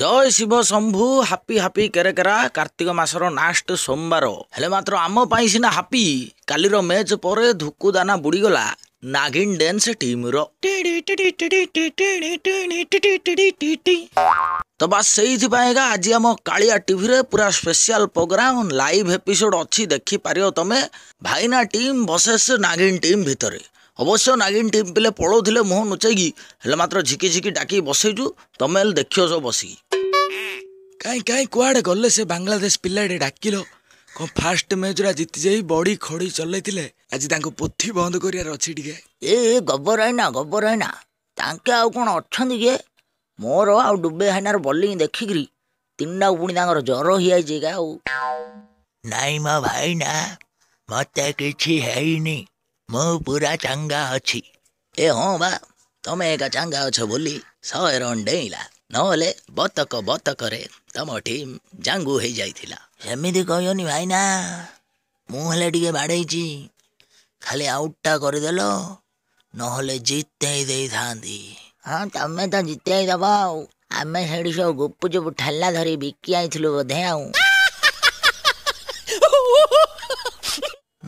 জয় Shiv Shambhu happy happy কেরেকেরা কার্তিক মাসর last সোমবার হলে মাত্র আম পাই সিনা হাপি কালির ম্যাচ পরে ধুকুদানা বুড়িগলা নাগিন ড্যান্স টিমর ତ ବାସ୍ ସେଇଥିପାଇଁକା ଆଜି ଆମ କାଳିଆ ଟିଭିରେ ପୁରା ସ୍ପେଶିଆଲ ପ୍ରୋଗ୍ରାମ ଲାଇଭ୍ ଏପିସୋଡ୍ ଅଛି ଦେଖିପାରିବ ତମେ ଭାଇନା ଟିମ୍ ଭର୍ସେସ୍ ନାଗିନ୍ ଟିମ୍ ଭିତରେ ଅବଶ୍ୟ ନାଗିନ୍ ଟିମ୍ ପିଲେ ପଳାଉଥିଲେ ମୁହଁ ନୁଚେଇକି ହେଲେ ମାତ୍ର ଝିକି ଝିକି ଡାକି ବସେଇଛୁ ତମେ ହେଲେ ଦେଖିବ ସବୁ ବସିକି କାଇଁ କାଇଁ କୁଆଡ଼େ ଗଲେ ସେ ବାଂଲାଦେଶ ପିଲାଟି ଡାକିଲ କ'ଣ ଫାର୍ଷ୍ଟ ମ୍ୟାଚ୍ରା ଜିତି ଯାଇ ବଡ଼ି ଖଡ଼ି ଚଲେଇଥିଲେ ଆଜି ତାଙ୍କୁ ପୋଥି ବନ୍ଦ କରିବାର ଅଛି ଟିକେ ଏ ଗୋବର ଏଇନା ଗବର ଏଇନା ତାଙ୍କେ ଆଉ କ'ଣ ଅଛନ୍ତି କିଏ ମୋର ଆଉ ଡୁବେ ହାଇନାର ବୋଲିଂ ଦେଖିକିରି ତିନିଟାକୁ ପୁଣି ତାଙ୍କର ଜ୍ୱର ହେଇଯାଇଛି ଏକା ଆଉ ନାଇଁ ମୋ ଭାଇନା ମୋତେ କିଛି ହେଇନି ମୁଁ ପୁରା ଚାଙ୍ଗା ଅଛି ଏ ହଁ ବା ତମେ ଏକା ଚାଙ୍ଗା ଅଛ ବୋଲି ଶହେ ରନ୍ ଡେଇଁଲା ନହେଲେ ବତକ ବତକରେ ଟିମ୍ ଜାଙ୍ଗୁ ହେଇଯାଇଥିଲା ସେମିତି କହିବନି ଭାଇନା ମୁଁ ହେଲେ ଟିକେ ବାଡ଼େଇଛି ଖାଲି ଆଉଟ୍ଟା କରିଦେଲ ନହେଲେ ଜିତେଇ ଦେଇଥାନ୍ତି ହଁ ତମେ ତ ଜିତେଇ ଦେବ ଆଉ ଆମେ ସେଠି ସବୁ ଗୁପୁଚୁପ ଠେଲା ଧରି ବିକି ଆଇଥିଲୁ ବୋଧେ ଆଉ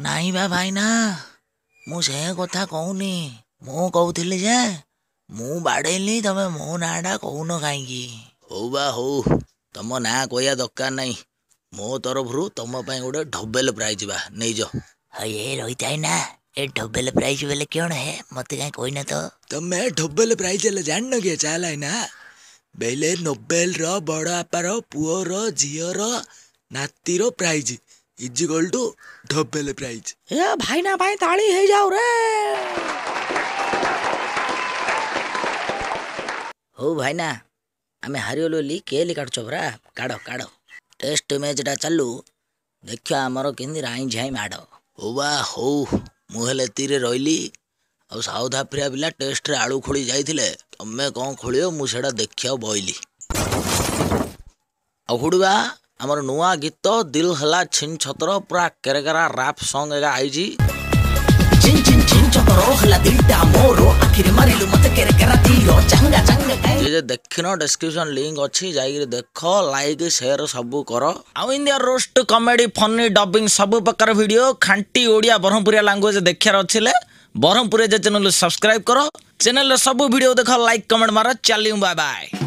ନାଇଁ ବା ଭାଇନା ମୁଁ ସେ କଥା କହୁନି ମୁଁ କହୁଥିଲି ଯେ ମୁଁ ବାଡ଼େଇଲି ତମେ ମୋ ନାଁଟା କହୁନ କାହିଁକି ହଉ ବା ହଉ ତମ ନାଁ କହିବା ଦରକାର ନାହିଁ ମୋ ତରଫରୁ ତମ ପାଇଁ ଗୋଟେ ଢୋବେଲ ପ୍ରାଇଜ୍ ବା ନେଇଯ हाँ ये रोहित है ना ये ढोबेल प्राइज वाले कौन है मत कहीं कोई ना तो ତମେ ଢୋବେଲ ପ୍ରାଇଜ୍ ହେଲେ ଜାଣିନ କି ଚାଲ ଏଇନା ବେଲେ ନୋବେଲର ବଡ଼ ବାପାର ପୁଅର ଝିଅର ନାତିର prize equal to double prize ए भाईना भाई ताली है जाओ रे हो भाई ना आम हारिगलु केली काटुछ परा काढ काढ ଟେଷ୍ଟ ମ୍ୟାଚ୍ଟା ଚାଲୁ ଦେଖିବା ଆମର କେମିତି ରାଇଁ ଝାଇଁ ମାଡ଼ ହଉ ବା ହଉ ମୁଁ ହେଲେ ଏତିକିରେ ରହିଲି ଆଉ ସାଉଥ ଆଫ୍ରିକା ପିଲା ଟେଷ୍ଟରେ ଆଳୁ ଖୋଳି ଯାଇଥିଲେ ତମେ କ'ଣ ଖୋଳିବ ମୁଁ ସେଇଟା ଦେଖିବାକୁ ବଇଲି ଆଉ ହୁଡ଼ିବା ଆମର ନୂଆ ଗୀତ ଦିଲ ହେଲା ଛିନ୍ ଛତର ପୁରା କେରକେରା ରାପ୍ ସଙ୍ଗ ଏକା ଆଇଛି ଛିନ୍ ଛିନ୍ ଛିନ୍ ଛତର ହେଲା ଦିଲଟା ମୋର ଆଖିରେ ମାରିଲୁ ମତେ କେରକେରା ତୀର ଚାଙ୍ଗା ଚାଙ୍ଗା ଦେଖିନ ଡେସ୍କ୍ରିପସନ୍ ଲିଙ୍କ୍ ଅଛି ଯାଇକିରି ଦେଖ ଲାଇକ୍ ସେୟାର ସବୁ କର ଆଉ India roast comedy funny dubbing ସବୁ ପ୍ରକାର ଭିଡ଼ିଓ ଖାଣ୍ଟି ଓଡ଼ିଆ ବ୍ରହ୍ମପୁରିଆ ଲାଙ୍ଗୁଏଜ୍ ଦେଖିବାର ଅଛିଲେ ବ୍ରହ୍ମପୁରିଆ ଯେ ଚ୍ୟାନେଲ୍ ସବସ୍କ୍ରାଇବ୍ କର ଚ୍ୟାନେଲ୍ରେ ସବୁ ଭିଡ଼ିଓ ଦେଖ ଲାଇକ୍ କମେଣ୍ଟ ମାର ଚାଲିବୁ ବାଏ ବାଏ